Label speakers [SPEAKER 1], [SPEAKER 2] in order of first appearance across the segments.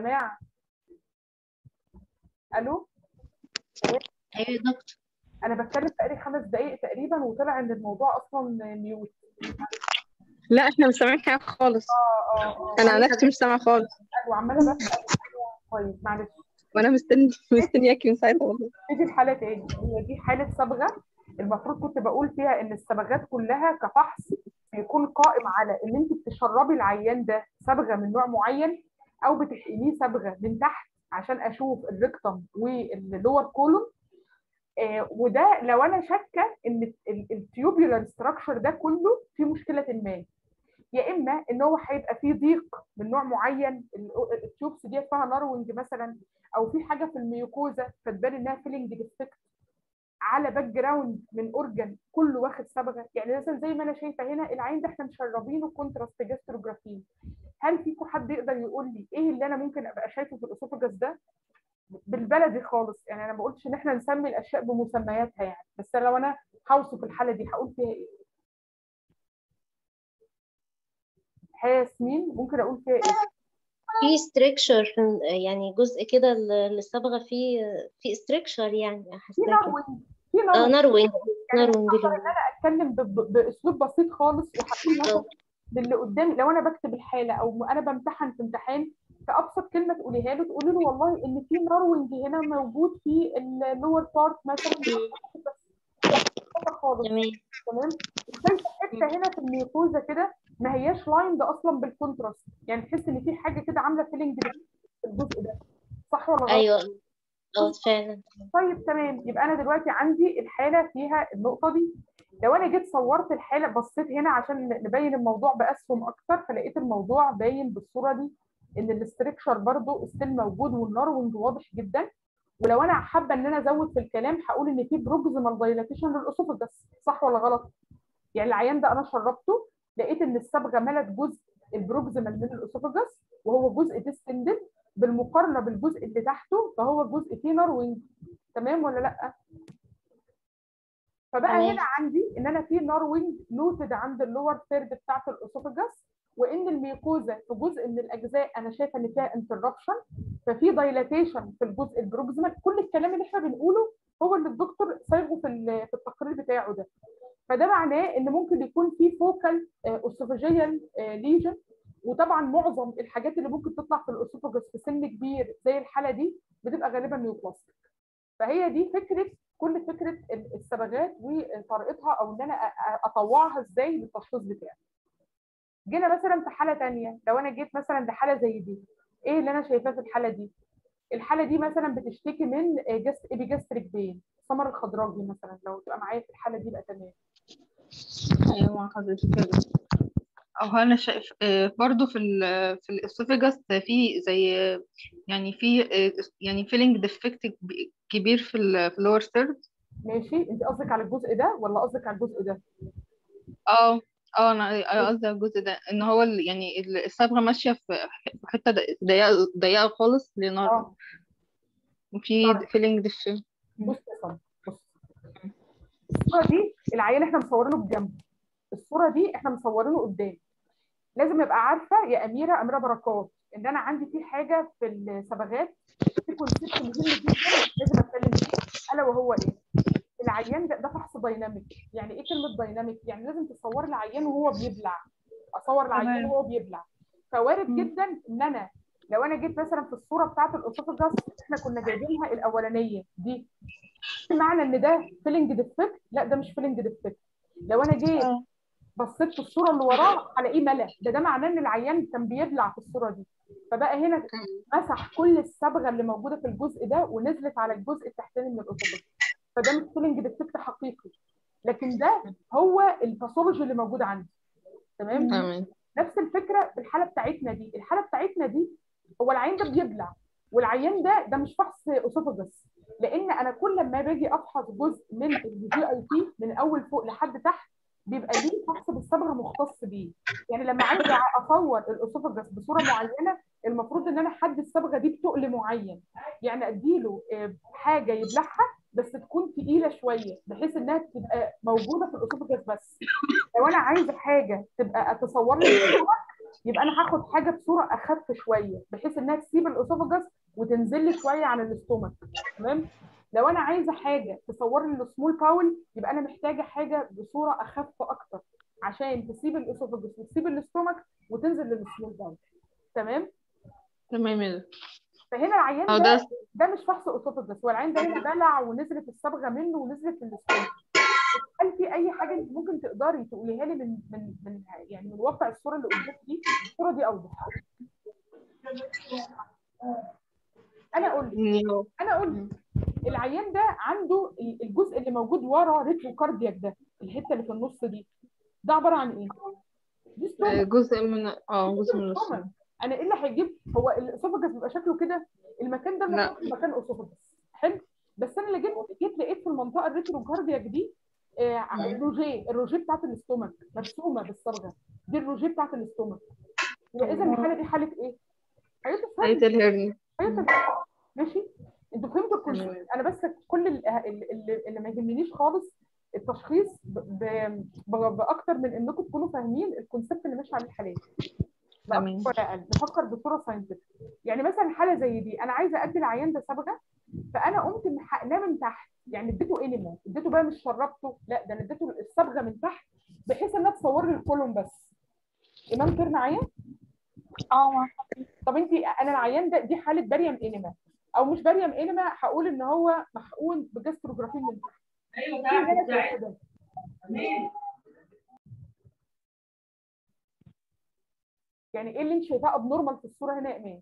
[SPEAKER 1] جماعة. ألو؟
[SPEAKER 2] أيوه يا دكتور.
[SPEAKER 1] أنا بتكلم بقالي خمس دقائق تقريبا وطلع إن الموضوع أصلا ميوت.
[SPEAKER 3] لا إحنا مش سامعين حاجة خالص.
[SPEAKER 1] آه آه
[SPEAKER 3] أنا عن نفسي مش سامعة خالص.
[SPEAKER 1] وعماله بس طيب معلش.
[SPEAKER 3] وأنا مستني مستنياكي من ساعتها والله.
[SPEAKER 1] تيجي الحالة تاني. هي دي حالة صبغة. المفروض كنت بقول فيها إن الصبغات كلها كفحص بيكون قائم على إن أنت بتشربي العيان ده صبغة من نوع معين. أو بتحقنيه صبغة من تحت عشان أشوف ال rectum وال lower colon آه وده لو أنا شاكة إن ال tubular structure ده كله فيه مشكلة ما. يا إما إن هو هيبقى فيه ضيق من نوع معين ال- tubes دي فيها narrowing مثلا أو في حاجة في ال mucosa فتبان إنها filling defect على background من organ كله واخد صبغة. يعني مثلا زي ما أنا شايفة هنا العيان ده إحنا مشربينه contrast Gastrografin هل فيكم حد يقدر يقول لي إيه اللي أنا ممكن أبقى شايفه في ال esophagus ده؟ بالبلدي خالص يعني أنا ما قلتش إن إحنا نسمي الأشياء بمسمياتها يعني بس لو أنا هوصف الحالة دي هقول فيها إيه؟ ياسمين ممكن أقول فيها إيه؟
[SPEAKER 2] في stricture يعني جزء كده الصبغة فيه في stricture يعني
[SPEAKER 1] في narrowing في
[SPEAKER 2] آه
[SPEAKER 1] narrowing
[SPEAKER 2] narrowing
[SPEAKER 1] يعني
[SPEAKER 2] narrowing
[SPEAKER 1] أقدر إن أنا أتكلم بأسلوب بسيط خالص وهقول مثلا للي قدامي. لو أنا بكتب الحالة أو أنا بمتحن في امتحان فأبسط كلمة تقوليها له تقولي له والله إن في narrowing هنا موجود في ال lower part مثلا. خالص
[SPEAKER 2] تمام؟
[SPEAKER 1] تمام وشايفه حتة هنا في ال mucosa كده ما هياش lined أصلا بال contrast يعني تحس إن في حاجة كده عاملة filling في الجزء ده. صح ولا غلط؟
[SPEAKER 2] أيوه. آه فعلا.
[SPEAKER 1] طيب تمام. يبقى أنا دلوقتي عندي الحالة فيها النقطة دي. لو أنا جيت صورت الحالة بصيت هنا عشان نبين الموضوع بأسهم أكتر فلقيت الموضوع باين بالصورة دي إن ال stricture برضو still موجود وال narrowing واضح جدا ولو أنا حابة إن أنا أزود في الكلام هقول إن في proximal dilatation لل esophagus صح ولا غلط؟ يعني العيان ده أنا شربته لقيت إن الصبغة ملت جزء ال proximal من ال esophagus وهو جزء distended بالمقارنة بالجزء اللي تحته فهو جزء فيه narrowing تمام ولا لأ؟ فبقى
[SPEAKER 2] تمام.
[SPEAKER 1] هنا عندي إن أنا في narrowing noted عند ال lower third بتاعت ال esophagus وإن ال mucosa في جزء من الأجزاء أنا شايفة إن فيها interruption ففي dilatation في الجزء ال proximal. كل الكلام اللي إحنا بنقوله هو اللي الدكتور صايغه في في التقرير بتاعه ده. فده معناه إن ممكن يكون في focal esophageal lesion وطبعا معظم الحاجات اللي ممكن تطلع في الاسوفاجس في سن كبير زي الحالة دي بتبقى غالبا نيوبلاستيك فهي دي فكرة كل فكرة الصبغات وطريقتها أو إن أنا أطوعها إزاي للتشخيص بتاعي. جينا مثلا في حالة تانية. لو أنا جيت مثلا لحالة زي دي إيه اللي أنا شايفاه في الحالة دي؟ الحالة دي مثلا بتشتكي من جست ايبيجاستريك بين ثمر الخضراجي مثلا. لو تبقى معايا في الحالة دي يبقى تمام.
[SPEAKER 3] أيوه مع حضرتك. كده أو أنا شايف آه، برضو في ال في ال esophagus في زي يعني في آه، يعني filling defect كبير في ال في ال lower third
[SPEAKER 1] ماشي. انت قصدك على الجزء ده ولا قصدك على الجزء ده؟
[SPEAKER 3] آه آه أنا أنا قصدي على الجزء ده ان هو يعني الصبغه ماشية في حتة ضيقة ضيقة خالص لنار
[SPEAKER 1] آه.
[SPEAKER 3] وفي. filling defect
[SPEAKER 1] بص يا بص. الصورة دي العيان إحنا مصورينه بجنب. الصورة دي إحنا مصورينه قدام. لازم ابقى عارفة يا أميرة أميرة بركات إن أنا عندي في حاجة في الصبغات في concept مهم جدا لازم أتكلم فيه ألا وهو إيه؟ العيان ده, ده فحص dynamic يعني إيه كلمة dynamic؟ يعني لازم تصور العيان وهو بيبلع. أصور العيان. وهو بيبلع. فوارد. جدا إن أنا لو أنا جيت مثلا في الصورة بتاعت ال esophagus إحنا كنا جايبينها الأولانية دي. معنى إن ده filling defect لا ده مش filling defect لو أنا جيت
[SPEAKER 3] آه.
[SPEAKER 1] بصيت في الصورة اللي وراه هلاقيه ملا. ده ده معناه إن العيان كان بيبلع في الصورة دي. فبقى هنا مسح كل الصبغة اللي موجودة في الجزء ده ونزلت على الجزء التحتاني من ال esophagus فده مش filling defect حقيقي. لكن ده هو ال pathology اللي موجود عندي. تمام؟
[SPEAKER 3] تمام.
[SPEAKER 1] نفس الفكرة في الحاله بتاعتنا دي. الحالة بتاعتنا دي هو العيان ده بيبلع والعيان ده ده مش فحص esophagus لأن أنا كل ما باجي أفحص جزء من ال GIT من أول فوق لحد تحت بيبقى ليه فحص بالصبغه مختص بيه. يعني لما عايزة اصور ال esophagus بصورة معينة المفروض إن أنا أحدد الصبغه دي بتقل معين. يعني أديله آه، حاجة يبلعها بس تكون تقيلة شوية بحيث إنها تبقى موجودة في ال esophagus بس. لو أنا عايزة حاجة تبقى تصور لي يبقى أنا هاخد حاجة بصورة أخف شوية بحيث إنها تسيب ال esophagus وتنزل لي شوية عن ال stomach تمام؟ لو أنا عايزة حاجة تصور لي ال small bowel يبقى أنا محتاجة حاجة بصورة أخف أكتر عشان تسيب ال esophagus وتسيب ال stomach وتنزل لل small bowel تمام؟
[SPEAKER 3] تمام يا
[SPEAKER 1] فهنا العيان
[SPEAKER 3] آه
[SPEAKER 1] ده
[SPEAKER 3] ده
[SPEAKER 1] ده مش فحص esophagus هو العيان ده هنا بلع ونزلت الصبغة منه ونزلت ال stomach هل في أي حاجة أنت ممكن تقدري تقوليها لي من من من يعني من واقع الصورة اللي قدامك دي؟ الصورة دي أوضح.
[SPEAKER 3] أنا هو
[SPEAKER 1] أنا أقول لك. العيان ده عنده الجزء اللي موجود ورا ريتروكاردياك ده الحتة اللي في النص دي. ده عبارة عن إيه؟ دي
[SPEAKER 3] آه، جزء من آه جزء من الصوم
[SPEAKER 1] أنا إيه اللي هيجيب؟ هو الاسوفجس بيبقى شكله كده المكان ده مكان اسوفجس حلو. بس أنا اللي جيت جيت لقيت في المنطقة ال retrocardiac دي آه،
[SPEAKER 3] مم.
[SPEAKER 1] ال rugae ال rugae بتاعت ال stomach مرسومه بالصبغه دي ال rugae بتاعت ال stomach. يبقى إذا الحاله دي حالة
[SPEAKER 3] إيه؟
[SPEAKER 1] حالة
[SPEAKER 3] ال
[SPEAKER 1] hernia. حالة ماشي؟ أنتوا فهمتوا كل. أنا بس كل ال- ال- اللي, اللي ما يهمنيش خالص التشخيص. بأكتر من إنكم تكونوا فاهمين ال concept اللي ماشي عليه الحالات. ولا أقل نفكر بصورة scientific يعني مثلا حالة زي دي أنا عايزة أدي العيان ده صبغه فأنا قمت محقناه من تحت يعني اديته enema اديته بقى مش شربته لا ده أنا اديته الصبغه من تحت بحيث إنها تصور لي ال colon بس. ايمان كير معايا
[SPEAKER 4] آه
[SPEAKER 1] طب أنت أنا العيان ده دي حالة barium enema أو مش barium enema هقول إن هو محقون ب Gastrografin من تحت.
[SPEAKER 5] أيوه
[SPEAKER 1] في حالة زي
[SPEAKER 5] بتاعتك
[SPEAKER 1] كده. يعني إيه اللي أنت شايفاه abnormal في الصورة هنا يا إيمان؟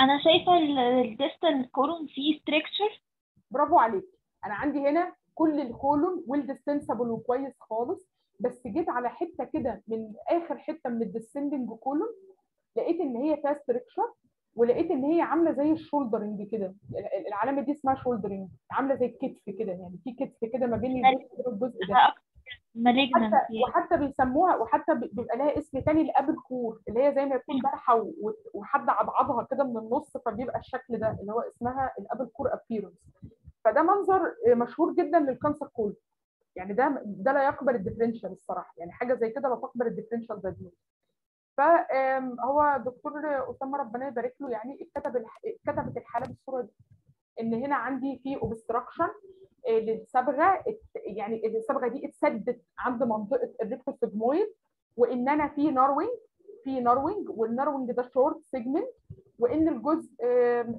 [SPEAKER 4] أنا شايفة ال distal colon فيه stricture
[SPEAKER 1] برافو عليك. أنا عندي هنا كل ال colon well distensible وكويس خالص بس جيت على حتة كده من آخر حتة من ال descending colon لقيت إن هي فيها stricture ولقيت إن هي عاملة زي ال shouldering كده. ال- العلامة دي اسمها shouldering عاملة زي الكتف كده يعني في كتف كده ما بين الجزء والجزء ده حتى
[SPEAKER 4] malignant
[SPEAKER 1] وحتى بيسموها وحتى بي- بيبقى لها اسم تاني ال apple core اللي هي زي ما يكون تفاحة واحد عضعضها كده من النص فبيبقى الشكل ده اللي هو اسمها ال apple core appearance فده منظر مشهور جدا لل cancer colon يعني ده ده لا يقبل ال differential الصراحة. يعني حاجة زي كده لا تقبل ال differential diagnosis فهو دكتور أسامة ربنا يبارك له يعني اتكتب الح- اتكتبت الحالة بالصورة دي. إن هنا عندي في obstruction للصبغه يعني الصبغه دي اتسدت عند منطقة ال rectosigmoid وإن أنا في narrowing في narrowing وال narrowing ده short segment وإن الجزء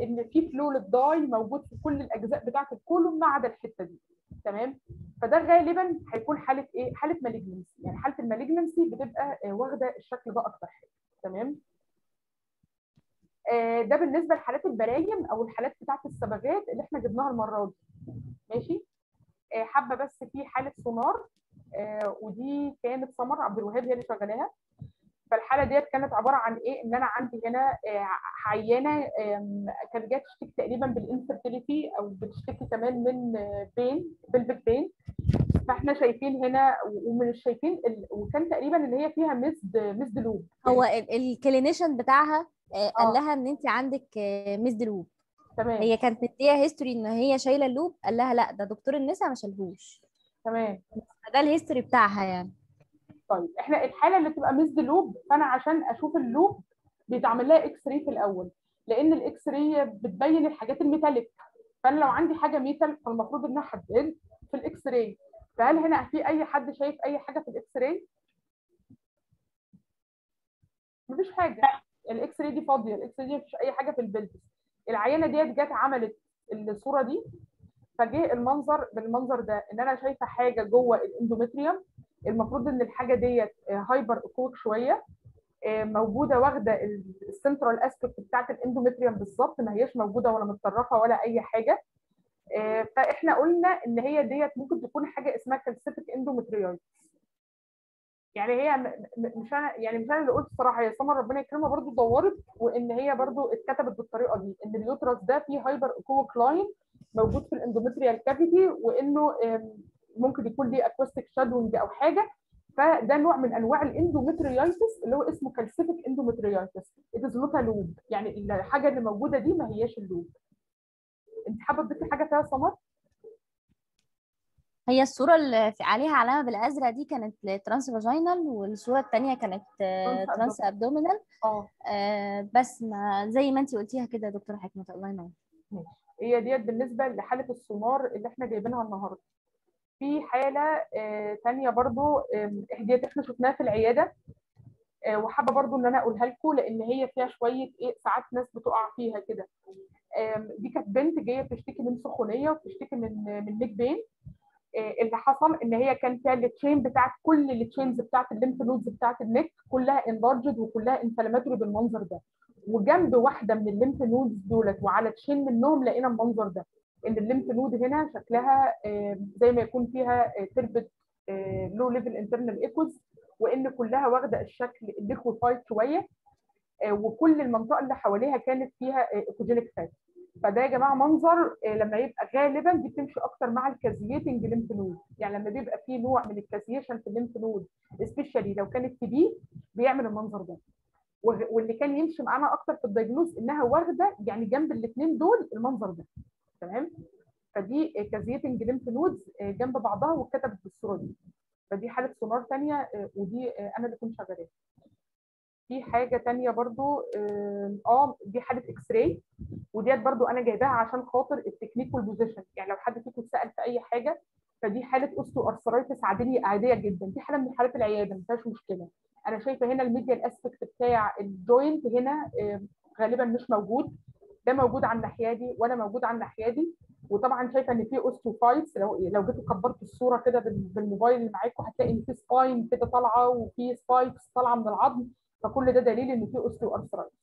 [SPEAKER 1] إن في flow لل dye موجود في كل الأجزاء بتاعة ال colon ما عدا الحتة دي. تمام؟ فده غالبا هيكون حالة إيه؟ حالة malignancy يعني حالة ال malignancy بتبقى آه، واخدة الشكل ده أكتر حاجة. تمام؟ آه، ده بالنسبة لحالات البرايم أو الحالات بتاعة الصبغات اللي إحنا جبناها المرة دي. ماشي؟ آه، حابة بس في حالة سونار آه، ودي كانت سمر عبد الوهاب هي اللي شغالاها فالحالة ديت كانت عبارة عن إيه؟ إن أنا عندي هنا آه، عيانة كانت جاية تشتكي تقريبا بال infertility أو بتشتكي كمان من pain pelvic pain. فإحنا شايفين هنا ومش شايفين ال... وكان تقريبا إن هي فيها missed missed loop.
[SPEAKER 6] هو ال- ال clinician
[SPEAKER 1] بتاعها.
[SPEAKER 6] قال لها إن انت عندك missed loop.
[SPEAKER 1] تمام.
[SPEAKER 6] هي كانت مديها history إن هي شايلة ال loop قال لها لأ ده دكتور النساء ما شالهوش.
[SPEAKER 1] تمام.
[SPEAKER 6] ده ال history بتاعها يعني.
[SPEAKER 1] طيب إحنا الحالة اللي بتبقى missed loop فأنا عشان أشوف ال loop بيتعمل لها X-ray في الأول لأن ال X-ray بتبين الحاجات ال metallic. فأنا لو عندي حاجة metal فالمفروض إنها هتبان في ال X-ray فهل هنا في أي حد شايف أي حاجة في ال X-ray؟ مفيش حاجة. ال X-ray دي فاضية ال X-ray دي مفيش أي حاجة في ال pelvis العينة ديت جت عملت الصورة دي فجه المنظر بالمنظر ده إن أنا شايفة حاجة جوه ال endometrium المفروض إن الحاجة ديت hyperechoic شوية آه، موجودة واخدة ال central aspect بتاعت ال endometrium بالظبط ما هياش موجودة ولا متطرفة ولا أي حاجة. آه، فإحنا قلنا إن هي ديت ممكن تكون حاجة اسمها calcific endometritis يعني هي مش أنا يعني مش أنا اللي قلت الصراحة هي سمر ربنا يكرمها برضو دورت وإن هي برضو اتكتبت بالطريقة دي إن ال uterus ده فيه hyperechoic line موجود في ال endometrial cavity وإنه ممكن يكون ليه acoustic shadowing أو حاجة فده نوع من أنواع ال endometritis اللي هو اسمه calcific endometritis it is not loop يعني الحاجة اللي موجودة دي ما هياش ال loop أنت حابة تضيفي حاجة فيها سمر؟
[SPEAKER 6] هي الصورة اللي عليها علامة بالأزرق دي كانت transvaginal والصورة التانية كانت transabdominal
[SPEAKER 1] آه.
[SPEAKER 6] بس ما زي ما انتي قلتيها كده يا دكتورة حكمة الله ينور.
[SPEAKER 1] هي ديت بالنسبة لحالة السونار اللي إحنا جايبينها النهارده. في حالة آه تانية برضو ديت إحنا شفناها في العيادة. آه وحابة برضو ان أنا اقولها لكم لأن هي فيها شوية إيه ساعات ناس بتقع فيها كده. دي كانت بنت جاية بتشتكي من سخونية وبتشتكي من من neck pain آه، اللي حصل إن هي كان فيها ال chain بتاعت كل ال chains بتاعت ال lymph nodes بتاعت ال neck كلها enlarged وكلها inflammatory بالمنظر ده. وجنب واحدة من ال lymph nodes دولت وعلى chain منهم لقينا المنظر ده. إن ال lymph node هنا شكلها آه، زي ما يكون فيها turbid low level internal echoes وإن كلها واخدة الشكل ال liquefied شوية آه، وكل المنطقة اللي حواليها كانت فيها echogenic fat فده يا جماعة منظر آه، لما يبقى غالبا دي بتمشي أكتر مع ال caseating lymph node يعني لما بيبقى فيه نوع من ال caseation في ال lymph node specially لو كانت TB بيعمل المنظر ده. واللي كان يمشي معانا أكتر في ال diagnosis إنها واخدة يعني جنب الاثنين دول المنظر ده. تمام؟ فدي caseating lymph nodes جنب بعضها واتكتبت بالصورة دي. فدي حالة سونار ثانية ودي آه، أنا اللي كنت شغالاها في حاجة ثانية برضو آه دي حالة X-ray وديت برضو أنا جايباها عشان خاطر ال technique وال position. يعني لو حد فيكم سال في أي حاجة فدي حالة osteoarthritis عادية عادية جدا. دي حالة من حالات العيادة ما فيهاش مشكلة. أنا شايفة هنا ال medial aspect بتاع ال joint هنا غالبا مش موجود. ده موجود على الناحية دي ولا موجود على الناحية دي. وطبعا شايفة إن في osteophytes لو لو جيتوا كبرتوا الصورة كده بال- بالموبايل اللي معاكم هتلاقي إن في spine كده طالعة وفي spikes طالعة من العظم. فكل ده دليل إن في osteoarthritis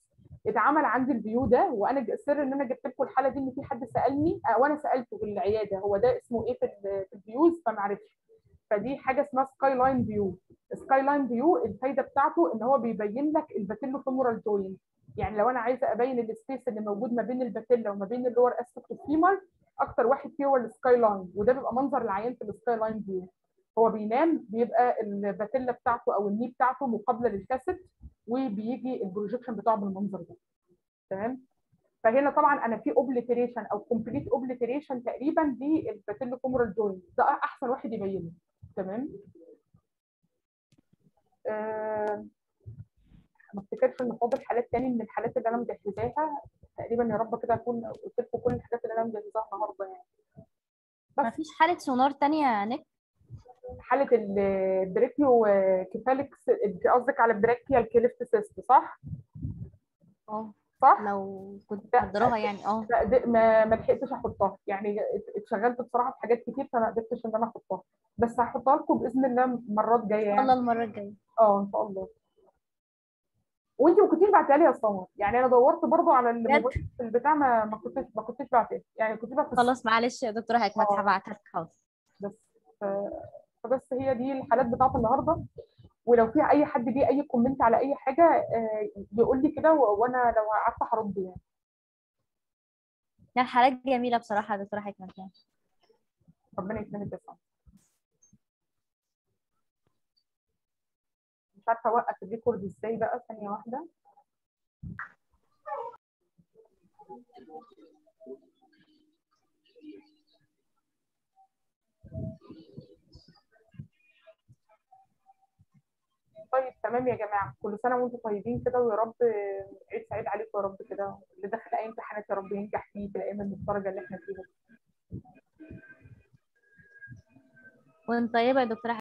[SPEAKER 1] اتعمل عندي ال view ده وأنا السر إن أنا جبت لكم الحالة دي إن في حد سألني آه، وأنا سألته في العياده هو ده اسمه إيه في ال- في ال views فما عرفش فدي حاجة اسمها skyline view skyline view الفايدة بتاعته إن هو بيبين لك ال patellofemoral joint يعني لو أنا عايزة أبين ال space اللي موجود ما بين ال patella وما بين ال lower aspect ال femur أكتر واحد فيه هو ال skyline وده بيبقى منظر العيان في ال skyline view هو بينام بيبقى ال patella بتاعته أو ال knee بتاعته مقابلة للكاسيت وبيجي ال projection بتاعه بالمنظر ده. تمام؟ فهنا طبعا أنا في obliteration أو complete obliteration تقريبا لل patellofemoral joint ده أحسن واحد يبينه. تمام؟ آه ما افتكرش إن فاضل حالات تاني من الحالات اللي أنا مجهزاها. تقريبا يا رب كده أكون قلت لكم كل الحاجات اللي أنا مجهزاها النهارده يعني.
[SPEAKER 6] ما فيش حالة سونار تانية يا نيك؟
[SPEAKER 1] حالة البريكيو كيفاليكس انت قصدك على البريكيال كيلفت سيست صح؟
[SPEAKER 6] آه
[SPEAKER 1] صح؟
[SPEAKER 6] لو كنت. محضراها يعني
[SPEAKER 1] آه ما ما لحقتش احطها يعني اتشغلت بصراحة في حاجات كتير فما قدرتش إن أنا أحطها بس هحطها لكم بإذن الله مرات جاية
[SPEAKER 6] إن شاء الله
[SPEAKER 1] يعني
[SPEAKER 6] المرة الجاية
[SPEAKER 1] آه إن شاء الله وأنت ما كنتيش بعتها لي يا سمر يعني أنا دورت برضو على الموبايل البتاع ما ما كنتش ما كنتش بعتها يعني كنت بعت
[SPEAKER 6] خلاص معلش يا حكمت
[SPEAKER 1] آه.
[SPEAKER 6] هبعتها لك حاضر
[SPEAKER 1] بس ف- فبس هي دي الحالات بتاعت النهارده. ولو في أي حد ليه أي comment على أي حاجة آه، يقول لي كده وأنا لو عارفة هرد يعني.
[SPEAKER 6] يعني حالات جميلة بصراحة يا حكمت يعني
[SPEAKER 1] ربنا يكرمك بس مش عارفة أوقف ال record إزاي بقى ثانية واحدة. طيب تمام يا جماعة. كل سنة وأنتم طيبين كده ويا رب عيد سعيد عليكم يا رب كده. اللي داخل أي امتحانات يا رب ينجح فيه في الأيام المفترجه اللي إحنا فيها.
[SPEAKER 6] وانت طيبة يا دكتورة